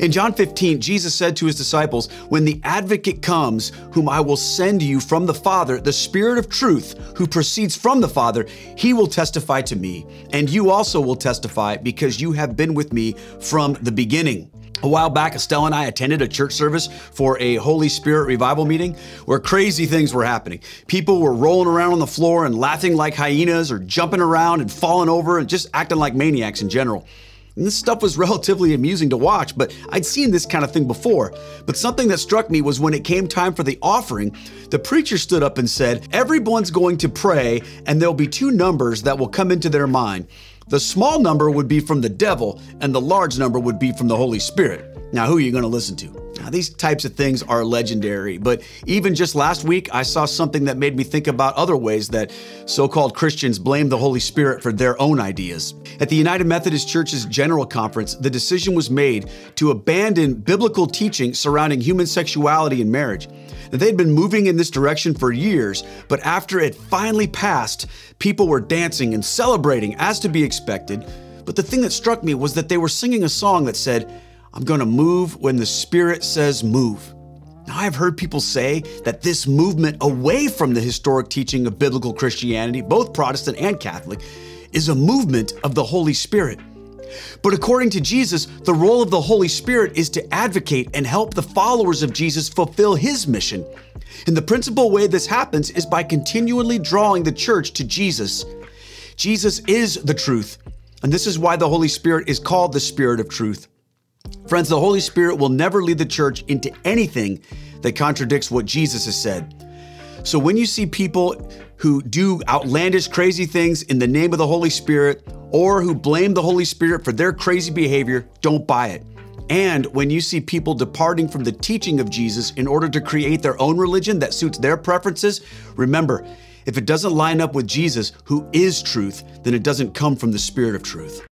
In John 15, Jesus said to his disciples, When the advocate comes, whom I will send you from the Father, the Spirit of truth, who proceeds from the Father, he will testify to me. And you also will testify because you have been with me from the beginning. A while back, Estelle and I attended a church service for a Holy Spirit revival meeting where crazy things were happening. People were rolling around on the floor and laughing like hyenas or jumping around and falling over and just acting like maniacs in general. This stuff was relatively amusing to watch, but I'd seen this kind of thing before. But something that struck me was when it came time for the offering, the preacher stood up and said, Everyone's going to pray, and there'll be two numbers that will come into their mind. The small number would be from the devil, and the large number would be from the Holy Spirit. Now, who are you going to listen to? Now, these types of things are legendary, but even just last week, I saw something that made me think about other ways that so called Christians blame the Holy Spirit for their own ideas. At the United Methodist Church's General Conference, the decision was made to abandon biblical teaching surrounding human sexuality and marriage. They'd been moving in this direction for years, but after it finally passed, people were dancing and celebrating as to be expected. But the thing that struck me was that they were singing a song that said, I'm going to move when the Spirit says move. Now, I've heard people say that this movement away from the historic teaching of biblical Christianity, both Protestant and Catholic, is a movement of the Holy Spirit. But according to Jesus, the role of the Holy Spirit is to advocate and help the followers of Jesus fulfill his mission. And the principal way this happens is by continually drawing the church to Jesus. Jesus is the truth, and this is why the Holy Spirit is called the Spirit of truth. Friends, the Holy Spirit will never lead the church into anything that contradicts what Jesus has said. So when you see people who do outlandish, crazy things in the name of the Holy Spirit or who blame the Holy Spirit for their crazy behavior, don't buy it. And when you see people departing from the teaching of Jesus in order to create their own religion that suits their preferences, remember, if it doesn't line up with Jesus, who is truth, then it doesn't come from the Spirit of truth.